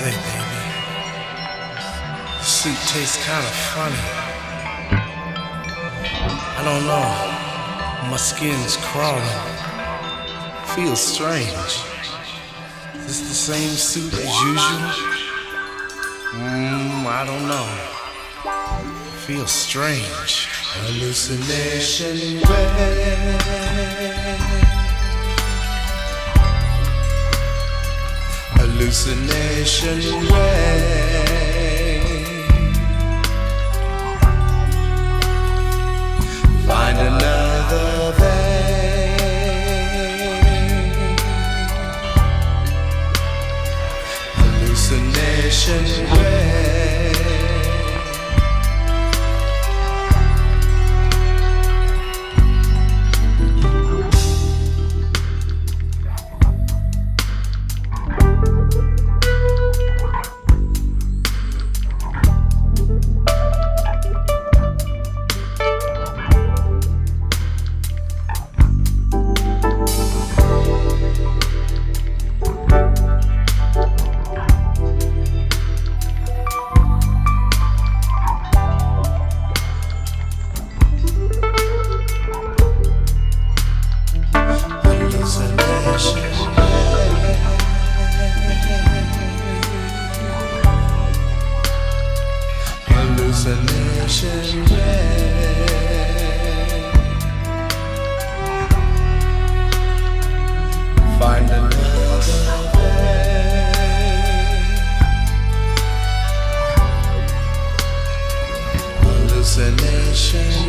Say, baby, soup tastes kind of funny. I don't know. My skin's crawling. Feels strange. Is this the same soup as usual? Mmm, I don't know. Feels strange. Hallucination Hallucination rain. Find another vein. Hallucination rain. Hallucination Find another way. Hallucination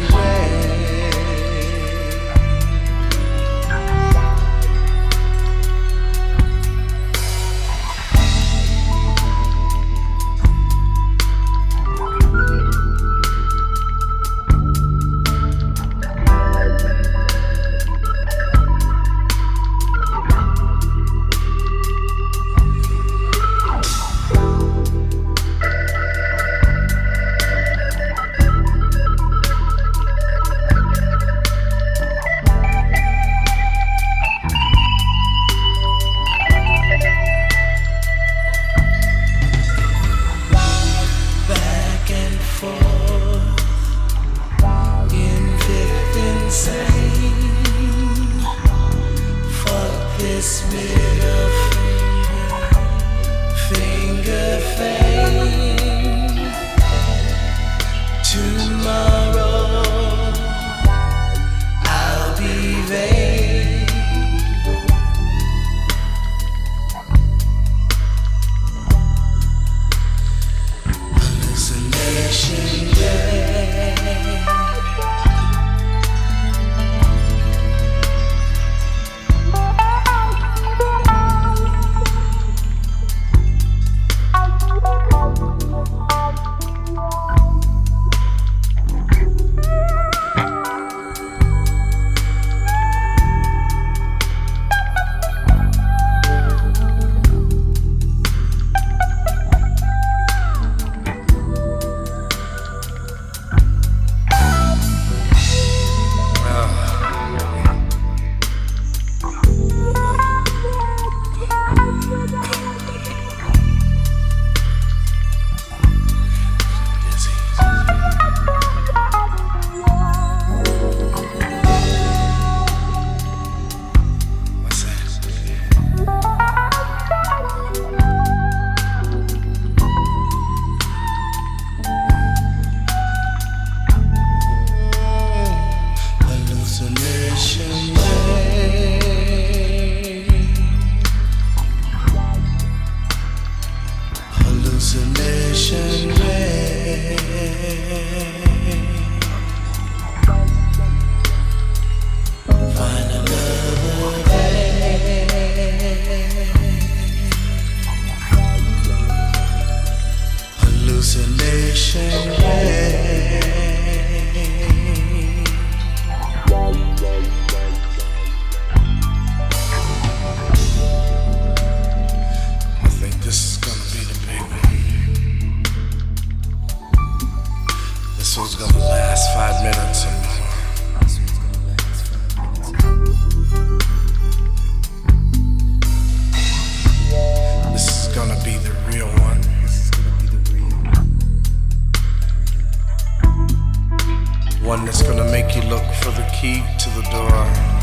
One that's gonna make you look for the key to the door.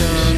Nation.